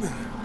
Ugh.